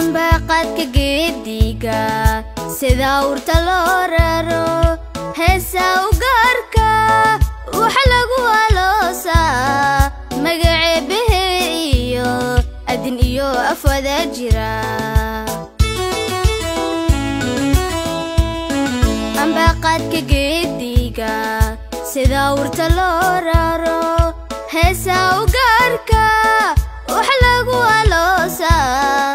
ambaqadka geediga sida urta loo raro heesa u waxa lagu aloosaa magaceebahe iyo adin iyo afwada jira. Ambaqadka geediga sida urta loo raro heesa u gaarka lagu aloosaa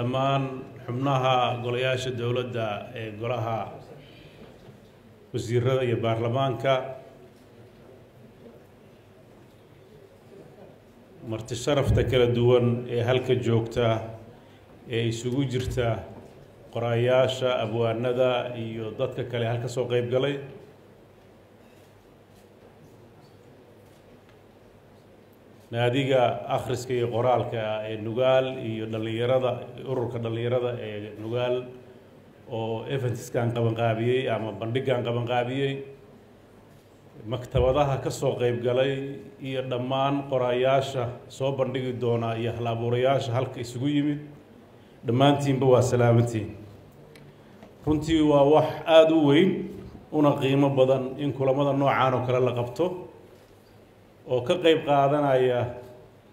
dhammaan xubnaha golayaasha dowladda ee golaha wasiirada iyo baarlamaanka marti sharafta kala duwan ee halka joogta ee isugu jirta qoraayaasha abwaanada iyo dadka kale halka soo qayb galay naadiga akhriska iyo qoraalka ee nugaal iyo dhallinyarada ururka dhallinyarada ee nugaal oo eventiskan qabanqaabiyey ama bandhigan qabanqaabiyey maktabadaha ka soo qayb iyo dhammaan qoraayaasha soo bandhigi doona iyo hal abuurayaasha halka isugu yimid dhammaantiinba waa salaamantiin. Runtii waa wax aada u weyn una qiimo badan in kulamada noocaan oo kale la qabto oo ka qayb qaadanaya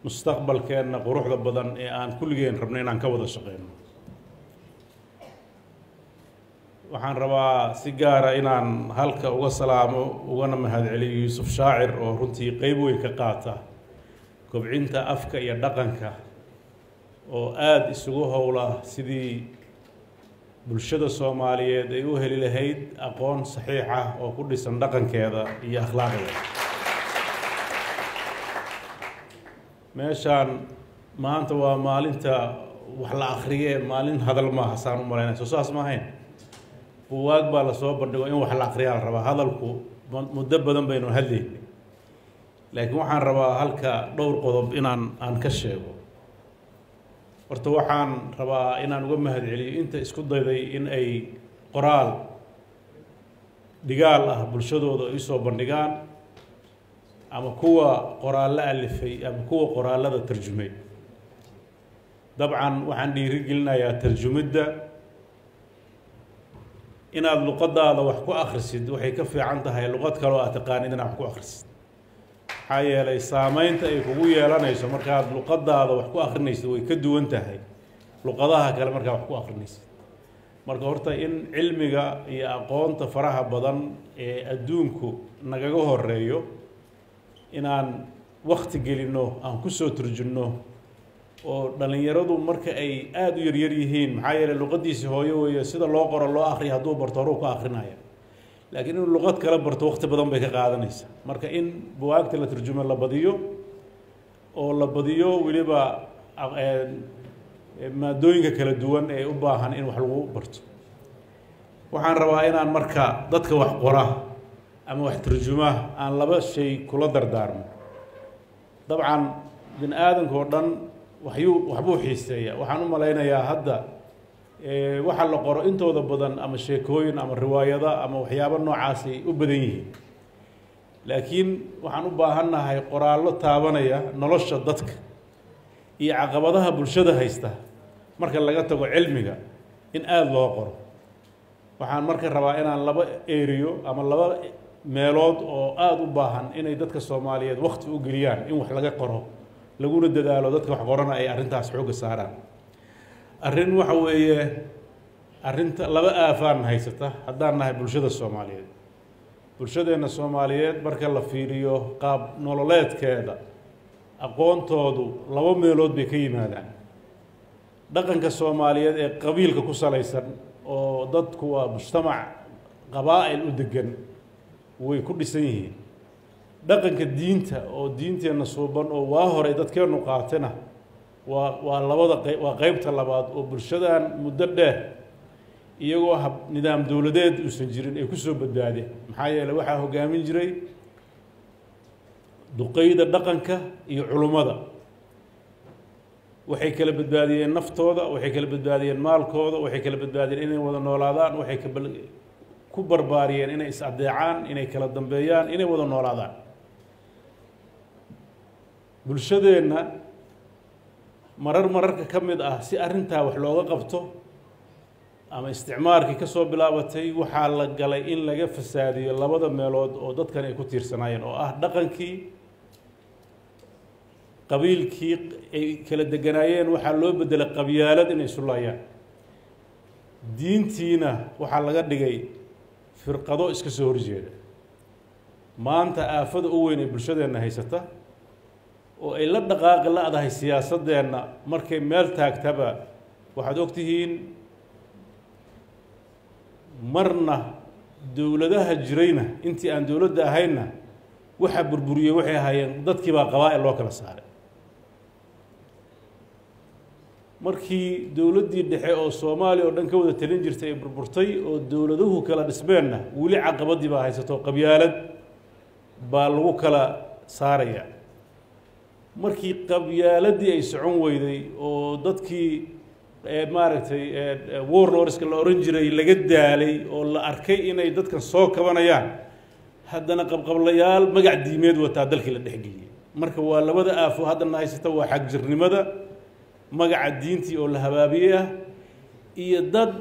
mustaqbalkeenna quruxda badan ee aan kulligeen rabno inaan ka wada shaqeyno. Waxaan rabaa si gaara inaan halka uga salaamo ugana mahadceliyo yuusuf shaacir oo runtii qeyb weyn ka qaata kobcinta afka iyo dhaqanka oo aada isugu howla sidii bulshada soomaaliyeed ay u heli lahayd aqoon saxiix ah oo ku dhisan dhaqankeeda iyo akhlaaqdeeda meeshaan maanta waa maalinta wax la akriye maalin hadal maaha saan u malaynaya saas ma ahayn. Buwaag baa la soo bandhigo in wax la akriyaa la rabaa. Hadalku muddo badan baynu hadlaynay laakiin waxaan rabaa halka dhowr qodob inaan aan ka sheego. Horta waxaan rabaa inaan uga mahadceliyo inta isku dayday in ay qoraal dhigaal ah bulshadooda isoo bandhigaan ama kuwa qoraallo alifay ama kuwa qoraallada tarjumay. Dabcan waxaan dhiirigelinayaa tarjumidda inaad luqadaada wax ku akhrisid waxay ka fiican tahay luqad kaloo aad taqaanid inaad wax ku akhrisid. Maxaa yeelay saameynta ay kugu yeelanayso markaad luqadaada wax ku akhrinaysid way ka duwan tahay. Luqadaha kale markaad wax ku akhrinaysid. Marka horta in cilmiga iyo aqoonta faraha badan ee adduunku nagaga horeeyo inaan wakti gelinno aan ku soo turjunno oo dhallinyaradu marka ay aada u yaryar yihiin maxaa yeeley luqadiisi hooyo weeye sida loo qoro loo akriya hadduu barto horuu ka akrinaya laakiin inuu luqad kala barto wakti badan bay ka qaadanaysaa marka in buwaagta la turjumo la badiyo oo la badiyo weliba maadooyinka kala duwan ee u baahan in wax lagu barto. Waxaan rabaa inaan marka dadka wax qora ama wax turjuma aan laba shay kula dardaarmo. Dabcan bini aadanka oo dhan waxyuu waxbuu xiiseeya waxaan u malaynayaa hadda waxa la qoro intooda badan ama sheekooyin ama riwaayada ama waxyaabo noocaasay u badan yihiin. Laakiin waxaan u baahannahay qoraallo taabanaya nolosha dadka iyo caqabadaha bulshada haysta marka laga tago cilmiga in aada loo qoro. Waxaan marka rabaa inaan laba eriyo ama laba meelood oo aada u baahan inay dadka soomaaliyeed wakti u geliyaan in wax laga qoro laguna dadaalo dadka wax qorana ay arrintaas xoogga saaraan. Arrin waxa weeye arrinta laba aafaan haysata haddaan nahay bulshada soomaaliyeed. Bulshadeenna soomaaliyeed marka la fiiriyo qaab nololeedkeeda aqoontoodu laba meelood bay ka yimaadaan. Dhaqanka soomaaliyeed ee qabiilka ku salaysan oo dadku waa mujtamac qabaa'il u degan way ku dhisan yihiin. Dhaqanka diinta oo diinteenna suuban oo waa hore dadkeennu qaatena waa waa labada qeyb waa qeybta labaad oo bulshadan muddo dheer iyagoo hab nidaam dowladeed uusan jirin ay ku soo badbaadeen. Maxaa yeeley waxaa hoggaamin jiray duqeyda dhaqanka iyo culummada waxay kala badbaadiyeen naftooda waxay kala badbaadiyeen maalkooda waxay kala badbaadiyeen inay wada noolaadaan waxay ka ku barbaariyeen inay is addeecaan inay kala dambeeyaan inay wada noolaadaan. Bulshadeenna marar mararka ka mid ah si arrintaa wax looga qabto ama isticmaarkii ka soo bilaabatay waxaa la galay in laga fasaadiyo labada meelood oo dadkan ay ku tiirsanaayeen oo ah dhaqankii qabiilkii ay kala deganaayeen waxaa loo beddelay qabyaalad inay isu laayaan diintiina waxaa laga dhigay firqado iska soo horjeeda maanta aafada u weyn ee bulshadeenna haysata oo ay la dhaqaaqi la-dahay siyaasaddeenna markay meel taagtaba waxaad og tihiin marna dowladaha jirayna intii aan dowladda ahaynna waxaa burburiyey waxay ahaayeen dadkii baa qabaa'il loo kala saaray markii dowladdii dhexe oo soomaaliya oo dhan ka wada talin jirtay ay burburtay oo dowladuhu kala dhismeenna weli caqabadii baa haysato qabyaalad baa lagu kala saaraya. Markii qabyaaladii ay socon weyday oo dadkii maaragtay warlordska la ohan jiray laga daalay oo la arkay inay dadkan soo kabanayaan haddana qabqablayaal magac diimeed wataa dalkii la dhexgeliyey marka waa labada aafo haddana haysata waa xagjirnimada magaca diintii oo la habaabiyey ah iyo dad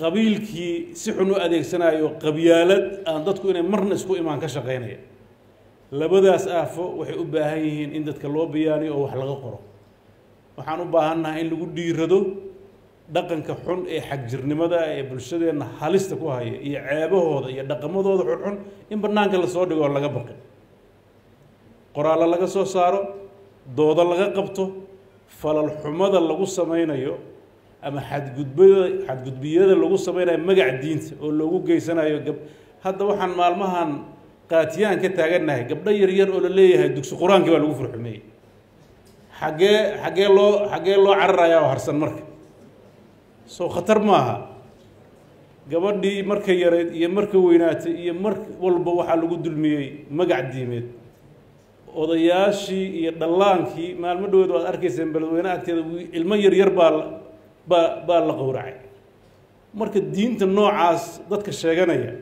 qabiilkii si xun u adeegsanayo qabyaalad aan dadku inay marna isku imaan ka shaqaynaya. Labadaas aafo waxay u baahan yihiin in dadka loo bayaaniyo oo wax laga qoro. Waxaan u baahannahay in lagu dhiirado dhaqanka xun ee xagjirnimada ee bulshadeenna halista ku haya iyo ceebahooda iyo dhaqamadooda xunxun in bannaanka la soo dhigo oo laga baqi qoraallo laga soo saaro doodo laga qabto falal xumada lagu samaynayo ama xadgudbada xadgudbiyada lagu samaynayo magac diinta oo loogu geysanayo gab hadda waxaan maalmahan qaatiyaan ka taagannahay gabdho yaryar oo la leeyahay dugsi qur'aankii baa lagu furxumeeyey. Xaggee xaggee loo xaggee loo cararayaa oo harsan marka. Soo khatar maaha. Gabadhii marka yarayd iyo marka weynaatay iyo mar walba waxaa lagu dulmiyey magac diimeed odayaashii iyo dhallaankii maalmo dhaweed waad arkayseen beledweyne agteeda ilmo yaryar baa baa baa la qowracay marka diinta noocaas dadka sheeganaya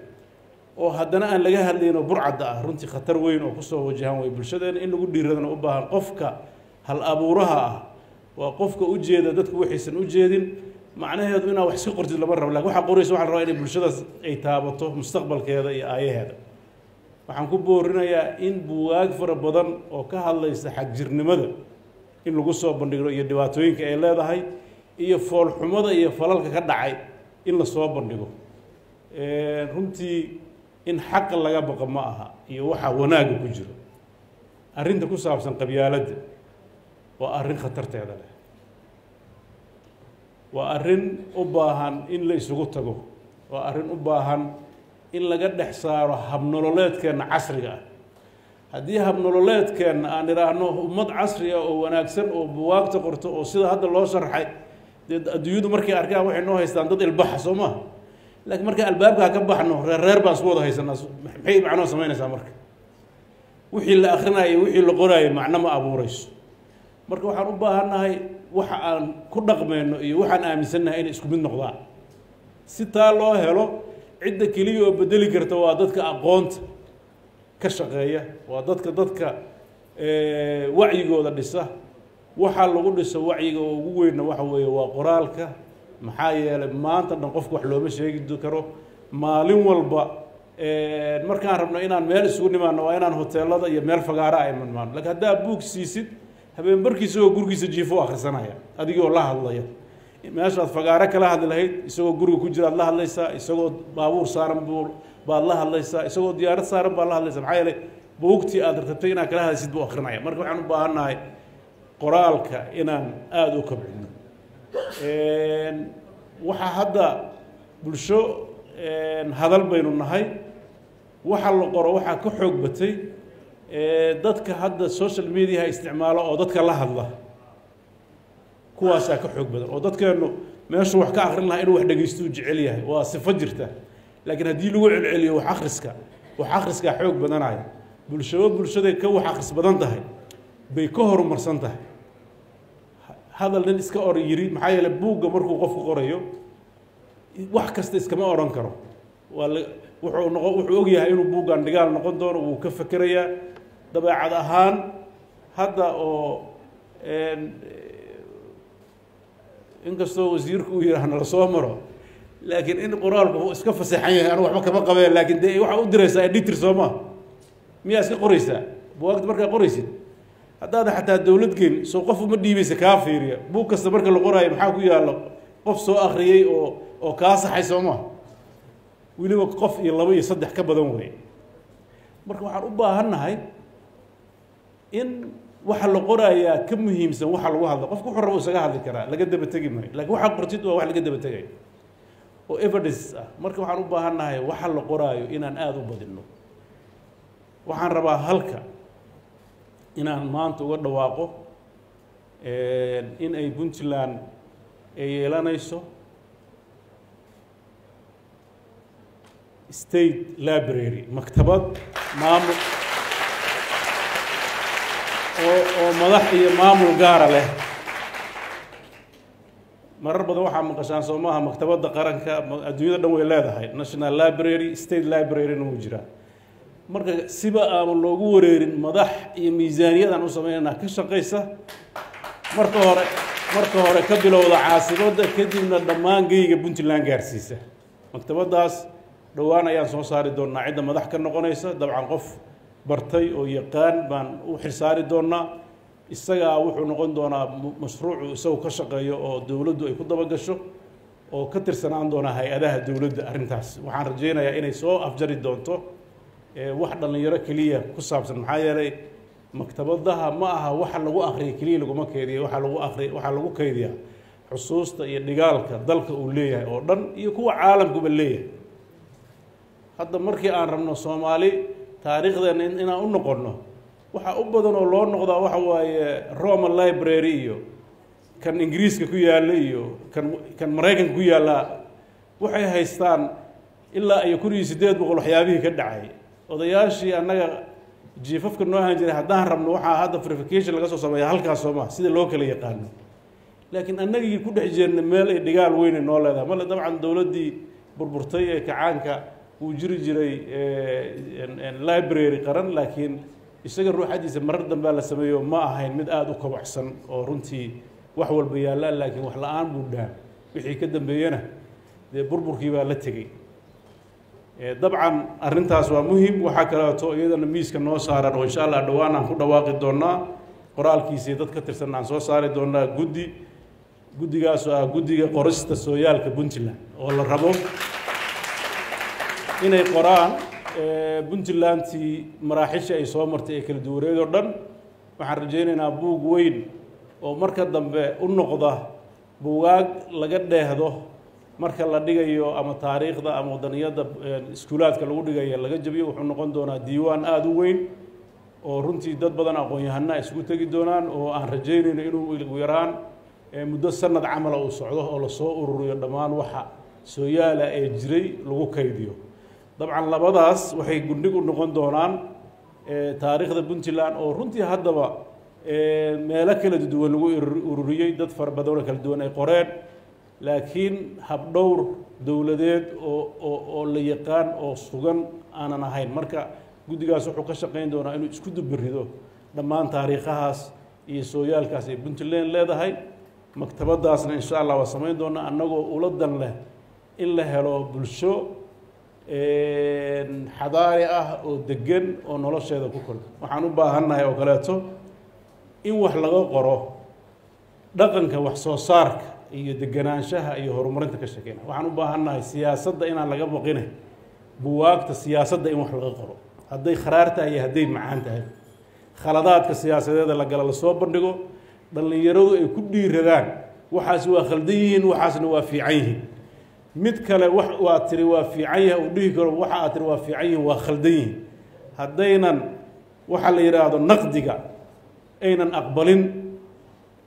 oo haddana aan laga hadlayn oo burcadda ah runtii khatar weyn oo ku soo wajahan way bulshadeena in lagu dhiiradana u baahan qofka hal abuuraha ah waa qofka u jeeda dadku waxaysan u jeedin. Macnaheedu inaad wax iska qortid lama rabo laakiin waxaa qoraysa waxa la rabaa inay bulshadaas ay taabato mustaqbalkeeda iyo aayaheeda waxaan ku boorinayaa in buwaag fara badan oo ka hadlaysa xagjirnimada in lagu soo bandhigo iyo dhibaatooyinka ay leedahay iyo foolxumada iyo falalka ka dhacay in la soo bandhigo. Runtii in xaqa laga baqo ma aha iyo waxaa wanaagga ku jiro. Arrinta ku saabsan qabyaaladda waa arrin khatarteeda leh. Waa arrin u baahan in la isugu tago. Waa arrin u baahan in laga dhex saaro habnololeedkeenna casriga ah. Haddii habnololeedkeenna aan idhaahno ummad casri ah oo wanaagsan oo buwaagta qorto oo sida hadda loo sharxay dee adduunyadu markay arkaan waxay noo haystaan dad ilbaxa soo maha laakiin marka albaabkaa ka baxno reer reer baan isku wada haysanaa. Maxay macnoo samaynaysaa marka? Wixii la akrinaayo wixii la qoraayo macno ma abuurayso. Marka waxaan u baahannahay waxa aan ku dhaqmayno iyo waxaan aaminsannahay inay isku mid noqdaan. Si taa loo helo cidda keliya oo bedeli karta waa dadka aqoonta ka shaqeeya waa dadka dadka wacyigooda dhisa. Waxaa lagu dhiso wacyiga oo ugu weynna waxa weeye waa qoraalka. Maxaa yeelay maanta dhan qofka wax looma sheegi karo. Maalin walba markaan rabno inaan meel isugu nimaano waa inaan hoteelada iyo meel fagaara ay nimaano lakiin haddaa buug siisid habeen barkiisa oo gurigiisa jiifo akhrisanaya adigoo la hadlaya meeshaad fagaaro kala hadli lahayd isagoo guriga ku jiraad la hadlaysaa isagoo baabuur saaran baad la hadlaysaa isagoo diyaarad saaran baad la hadlaysaa maxaa yeelay buugtii aad rabtay inaad kala hadlaysid buu akrinaya marka waxaan u baahannahay qoraalka inaan aada u kobcino waxaa hadda bulsho hadal baynu nahay. Waxa la qoro waxaa ka xoog batay dadka hadda social mediaha isticmaalo oo dadka la hadla kuwaasaa ka xoog badan. Oo dadkeennu meeshuu wax ka akrin lahaa inuu wax dhegaysto u jecel yahay waa sifo jirta. Laakiin haddii lagu celceliyo wax akhriska wax akhriskaa xoog badanaya. Bulshabo bulshaday ka wax akhris badan tahay bay ka horumarsan tahay. Hadal nin iska or yiri maxaa yeele buugga markuu qofku qorayo wax kasta iskama odhan karo. Waa la wuxuu noqo wuxuu og yahay inuu buuggan dhigaal noqon doono wuu ka fekerayaa dabeecad ahaan hadda oo inkastoo wasiirku uu yidhaah nala soo maro. Laakiin in qoraalku iska faseexan yahay anu waxba kama qabeen laakiin dee waxaa u diraysaa editor soo ma miyaa iska qoraysaa? Buwaagta markaa qoraysid. Haddaada xataa dowlad geen soo qof uma dhiibaysa kaa fiiriya. Buug kasta marka la qoraayo maxaa ku yaalla qof soo akhriyey oo oo kaa saxay soo ma weliba qof iyo laba iyo saddex ka badan wey marka waxaan u baahannahay in waxa la qoraayaa ka muhiimsan waxa lagu hadla. Qofku wuxuu rabo isaga hadli karaa laga daba tegi maayo. Lakiin waxaa qortid waa wax laga daba tegayo oo evidence ah. Marka waxaan u baahannahay waxa la qoraayo inaan aada u badinno. Waxaan rabaa halka inaan maanta uga dhawaaqo in ay puntland ay yeelanayso state library maktabad maamul oo madax iyo maamul gaara leh. Marar badan waxaa maqashaan soo maaha maktabadda qaranka adduunyada dhan way leedahay. National library state library-na wuu jiraa marka siba aanu loogu wareerin madax iyo miisaaniyadaan u sameynanaa ka shaqaysa marka hore marka hore ka bilowda caasimadda kadibna dhammaan geyga puntland gaarsiisa. Maktabaddaas dhowaan ayaan soo saari doonnaa cidda madax ka noqonaysa dabcan qof bartay oo yaqaan baan u xilsaari doonnaa isagaa wuxuu noqon doonaa mashruucu isagu ka shaqeeyo oo dowladdu ay ku dabagasho oo ka tirsanaan doonaa hay'adaha dowladda arrintaas. Waxaan rajaynayaa inay soo afjari doonto wax dhallinyaro keliya ku saabsan. Maxaa yeelay maktabadaha ma aha waxa lagu akriya keliya laguma keydiya waxa lagu akriya waxaa lagu keydiyaa. Xusuusta iyo dhigaalka dalka uu leeyahay oo dhan iyo kuwa caalamkuba leeyahay. Hadda markii aan rabno soomaali taariikhdeena inaan u noqonno. Waxaa u badan oo loo noqdaa waxa waaye roman library iyo kan ingiriiska ku yaalla iyo kan kan maraykanka ku yaalla waxay haystaan ilaa iyo kun iyo siddeed boqol waxyaabihii ka dhacay. Odayaashii annaga jiifafka noo ahaan jiray haddaan rabno waxaa hadda verification laga soo sameeya halkaas soo sida loo kala yaqaano. Laakiin annagii ku dhex jirna meel ay dhigaal weyn ay noo leedahay. Male dabcan dowladdii burburtay ee kacaanka wuu jiri jiray library qaran laakiin isaga ruuxadiisa marar dambea la sameeyo ma ahayn mid aada u kobocsan oo runtii wax walba yaallaan laakiin wax la'aan buu dhaan wixii ka dambeeyena dee burburkii baa la tegey. Dabcan arrintaas waa muhiim waxaa kaleeto iyadana miiska noo saaran oo insha allah dhowaan aan ku dhawaaqi doonaa qoraalkiisii dad ka tirsan aan soo saari doonaa guddi. Guddigaasoo ah guddiga qorista sooyaalka puntland oo la rabo inay qoraan puntlandtii maraaxisha ay soo martay ee kala duwaneed oo dhan waxaan rajaynaynaa buug weyn oo marka dambe u noqda buugaag laga dheehdo marka la dhigayo ama taariikhda ama wadaniyadda iskuulaadka lagu dhigayo laga jabiyo wuxuu noqon doonaa diiwaan aada u weyn oo runtii dad badan aqoon-yahana isugu tegi doonaan oo aan rajaynayno inuu ugu yaraan muddo sanad camala uu socdo oo la soo ururiyo dhammaan waxa sooyaala ee jiray lagu kaydiyo dabcan labadaas waxay gundhig u noqon doonaan taariikhda puntland oo runtii haddaba meelo kala duwan lagu ururiyey dad fara badanoo kala duwan ay qoreen. Laakiin habdhowr dowladeed oo oo oo la yaqaan oo sugan aanan ahayn. Marka guddigaas wuxuu ka shaqayn doonaa inuu isku dubirido dhammaan taariikhahaas iyo sooyaalkaas ay puntland leedahay. Maktabadaasna insha allah waa samayn doonaa annagoo ula dan leh in la helo bulsho xadaari ah oo degan oo nolosheeda ku korta waxaan u baahannahay oo kaleeto in wax laga qoro dhaqanka wax soo saarka iyo deganaanshaha iyo horumarinta ka shekeyna waxaan u baahannahay siyaasadda inaan laga baqinay buwaagta siyaasadda in wax laga qoro. Hadday kharaar tahay iyo hadday macaan tahay khaladaadka siyaasadeeda la gala la soo bandhigo dhallinyaradu ay ku dhiiradaan waxaas waa khaldan yihiin waxaasna waa fiican yihiin mid kale wax waa tiri waa fiican yahay uu dhihi karo waxa aad tiri waa fiican yihiin waa khaldan yihiin haddaynan waxa la yidhaahdo naqdiga aynan aqbalin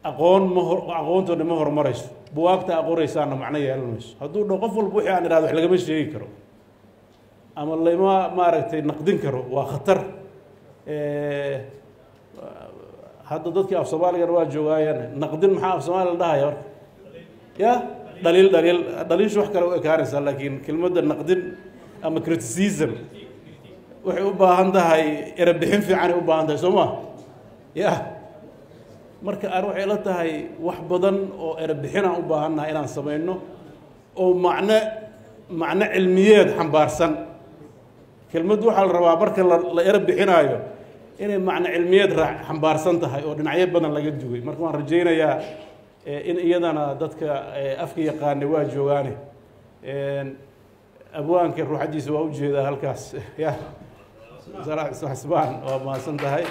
aqoon ma hor aqoontoodna ma horumarayso buwaagta aqoraysaana macno yeelan mayso. Hadduu dho qof walba wixii aan idhahdo wax lagama sheegi karo ama lama maaragtay naqdin karo waa khatar. Hadda dadkii af soomaaligana waa joogaayaan naqdin maxaa af soomaaliya la dhahaya marka? Ya dhaliil dhaliil dhaliishu wax kale u ekaanaysaa laakiin kelmadda naqdin ama criticism waxay u baahan tahay erebixin fiicanay u baahan tahay soo ma ya marka aan waxay la tahay wax badan oo erebixinaan u baahannahay inaan samayno oo macno macno cilmiyeed xambaarsan kelmaddu waxaa la rabaa marka la la ero bixinaayo inay macno cilmiyeed xambaarsan tahay oo dhinacyo badan laga dugay marka waan rajaynayaa in iyadana dadka afka yaqaana waa joogaane. Abwaanka ruuxaddiisa waa u jeedaa halkaas. Ya xisbaan waa mahadsan tahay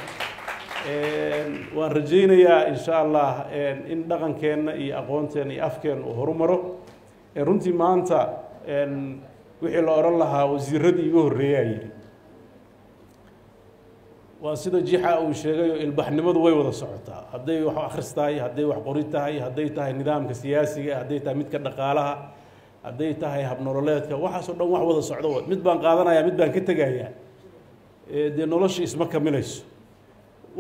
waan rajaynayaa insha allah in dhaqankeenna iyo aqoonteenna iyo afkeenna uu horumaro. Runtii maanta wixii la odhan lahaa wasiiradii iga horreeyaa yidhi waa sida jixa uu sheegay oo ilbaxnimadu way wada socotaa. Hadday wax akhris tahay hadday wax qori tahay hadday tahay nidaamka siyaasiga hadday tahay midka dhaqaalaha hadday tahay habnololeedka waxaasoo dhan wax wada socdo. Mid baan qaadanayaa mid baan ka tegayaa. Dee nolosha isma kamilayso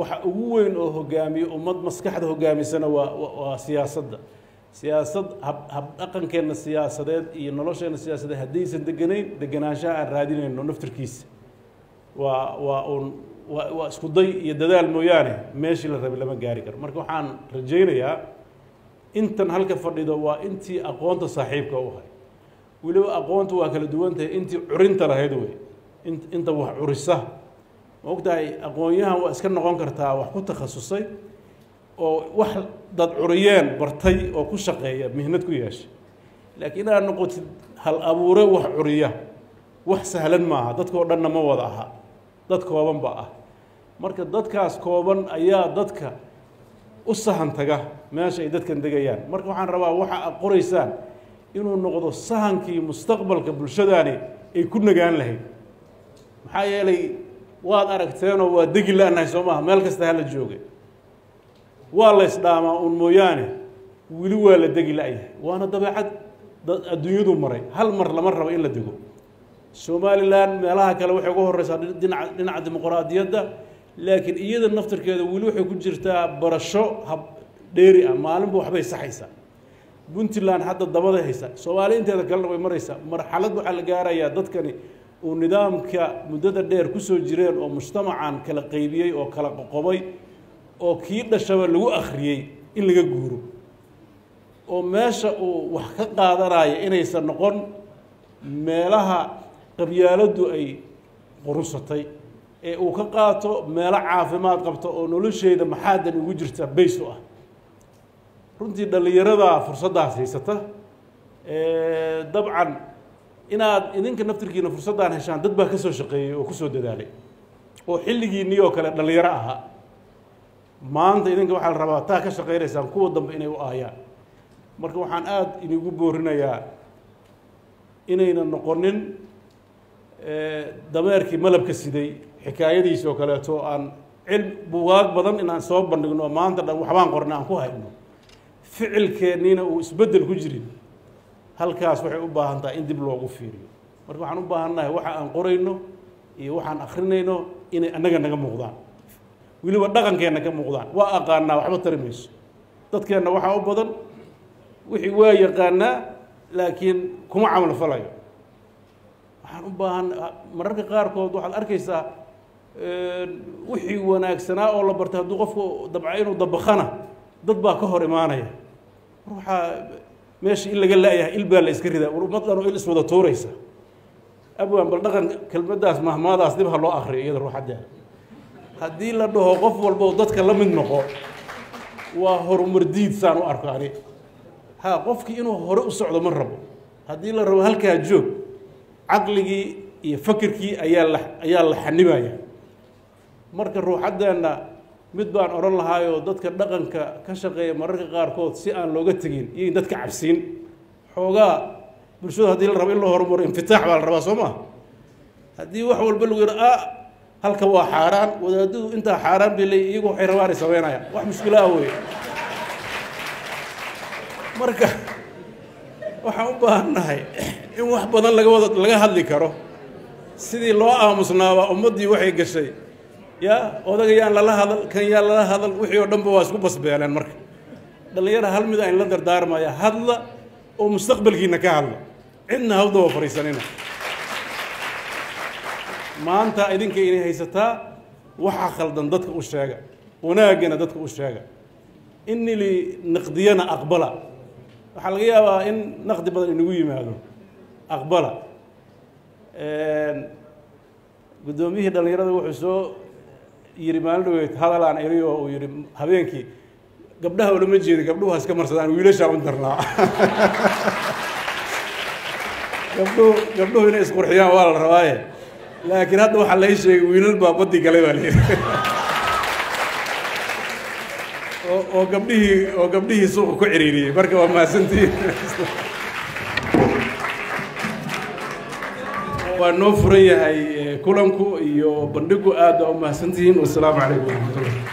waxa ugu weyn oo hogaamiyo ummad maskaxda hogaamisana waa waa siyaasadda. Siyaasad hab habdhaqankeenna siyaasadeed iyo nolosheenna siyaasadeed haddaysan deganayn deganaanshaha aan raadinayno naftirkiisa. Waa waa uun waa waa isku day iyo dadaal mooyaane meeshii la rabay lama gaari karo. Marka waxaan rajaynayaa intan halka fadhido waa intii aqoonta saaxiibka u ahay. Weliba aqoonta waa kala duwan tahay intii curinta lahayd wey inta wax curisa. Ma ogtahay aqoon-yahan waa iska noqon kartaa wax ku takhasusay oo wax dad curiyeen bartay oo ku shaqeeya mihnad ku yeeshay laakiin inaad noqotid hal abuure wax curiya wax sahlan maaha dadkao dhanna ma wada aha dad kooban ba ah marka dadkaas kooban ayaa dadka u sahan taga meesha ay dadkan degayaan. Marka waxaan rabaa waxa aad qoraysaan inuu noqdo sahankii mustaqbalka bulshadaani ay ku nagaan lahayd. Maxaa yeelay waad aragteenoo waa degi la-nahay soo maaha meel kasta hala jooga waa la ysdhaamaa uun mooyaane weli waa la degi la-yahay waana dabeecad adduunyadu maray. Hal mar lama rabo in la dego. Somalilan meelaha kale waxay uga horeysaa dhinaca dhinaca dimuqraadiyadda laakiin iyada naftirkeeda weli waxay ku jirtaa barasho hab dheeri ah maalinba waxbay saxaysaa. Puntland hadda dabaday haysaa soomaali inteeda kalena way maraysaa marxalad waxaa la gaarayaa dadkani uu nidaamka muddada dheer ku soo jireen oo mujtamacan kala qaybiyey oo kala qoqobay oo kii dhashaba lagu akhriyey in laga guuro. Oo meesha uu wax ka qaadanayo inaysan noqon meelaha qabyaaladdu ay qurunsatay ee uu ka qaato meelo caafimaad qabta oo nolosheeda maxaadan ugu jirta bays u ah. Runtii dhallinyarada fursaddaas haysata dabcan inaad idinka naftirkiina fursaddaan heshaan dad baa ka soo shaqeeyey oo ku soo dadaalay. Oo xilligiinnii oo kale dhallinyaro ahaa maanta idinka waxaa la rabaa taa ka shaqaynaysaan kuwa dambe inay u aayaan. Marka waxaan aada inigu boorinayaa inaynan noqonin dameerkii malabka siday xikaayadiisi oo kaleeto aan cil bugaag badan inaan soo bandhigno maanta dhan waxbaan qorna aan ku hayno. Ficilkeenniina uu isbeddel ku jirin. Halkaas waxay u baahan tahay in dib loogu fiiriyo. Marka waxaan u baahannahay waxa aan qorayno iyo waxaan akrinayno inay annaga naga muuqdaan. Weliba dhaqankeenna ka muuqdaan. Waa aqaanaa waxba tari mayso. Dadkeenna waxaa u badan wixii waa yaqaanaa laakiin kuma camal falayo. Waxaan u baahan mararka qaarkood waxaad arkaysaa wixii wanaagsanaa oo la bartay hadduu qofku dabca inuu dabakana dad baa ka hor imaanaya mar waxaa meesha in laga la-yahay il baa la iska ridaa war ummad dhan oo il iswada tuuraysa abwaan bal dhaqan kelmaddaas mahmaadaas dib ha loo akriyo iyada ruuxaddeeda haddii la dhaho qof walba oo dadka la mid noqo waa horumar diid saan u arko ani ha qofkii inuu hore u socdo ma rabo haddii la rabo halkaa joog caqligii iyo fakirkii ayaa la ayaa la xanibaya marka ruuxaddeenna mid baan odhan lahaayoo dadka dhaqanka ka shaqeeya mararka qaarkood si aan looga tegin iyo in dadka cabsiin. Xoogaa bulshadu haddii la rabo in loo horumaro infitaax baa la rabaa soo ma haddii wax walba lagu yidho a halka waa xaaraan wadaadadu intaa xaaraan bay leeyihiin iyagu waxay rabaan ay samaynayaan wax mushkilo ah wey marka waxaan u baahannahay in wax badan laga wada laga hadli karo. Sidii loo aamusnaabaa ummaddii waxay gashay ya odaga yaan lala hadal kan yaan lala hadal wixii oo dhanba waa isku basbeeleen marka. Dhallinyara hal mid ayn la dardaarmaya hadla oo mustaqbalkiina ka hadla cidna hawdaba fadhiisanina maanta idinka inay haysataa waxa khaldan dadka u sheega wanaaggana dadka u sheega. Inili naqdiyana aqbala. Waxaa laga yaabaa in naqdi badan inagu yimaado. Aqbala. Guddoomiyihii dhallinyarada wuxuu soo yidhi maalin dhaweyd hadalaan eri oo uu yidhi habeenkii gabdhaha olama jeedi gabdhuhu ha iska marsadaan wiilashaa u darnaa. Gabdhuhu gabdhuhu inay isqurxiyaan waa la rabaaye. Laakiin hadda waxaa lai sheegay wiilal baa baddi galay baa layidhi oo gabdhihii oo gabdhihii suuqa ku ciriiriyey marka waa mahadsantihiin waa noo furan yahay kulanku iyo bandhigu aad waa u wasalaamu calaykum waraxmatullah